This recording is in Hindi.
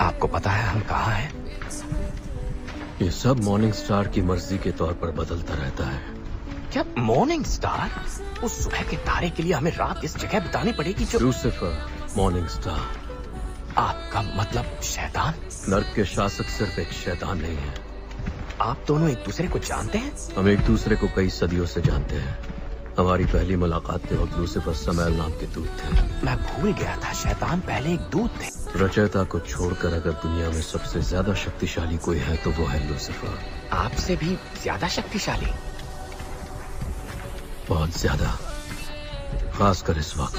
आपको पता है हम कहाँ हैं? ये सब मॉर्निंग स्टार की मर्ज़ी के तौर पर बदलता रहता है। क्या मॉर्निंग स्टार उस सुबह के तारे के लिए हमें रात इस जगह बितानी पड़ेगी जो लूसिफर मॉर्निंग स्टार आपका मतलब शैतान? नर्क के शासक सिर्फ़ एक शैतान नहीं है। आप दोनों एक दूसरे को जानते हैं? हम एक दूसरे को कई सदियों से जानते हैं। हमारी पहली मुलाकात के वक्त लूसिफर समैल नाम के दूत थे। मैं भूल गया था शैतान पहले एक दूत थे। रचयिता को छोड़कर अगर दुनिया में सबसे ज़्यादा शक्तिशाली कोई है तो वो है लूसिफर। आपसे भी ज़्यादा शक्तिशाली? बहुत ज़्यादा खासकर इस वक्त।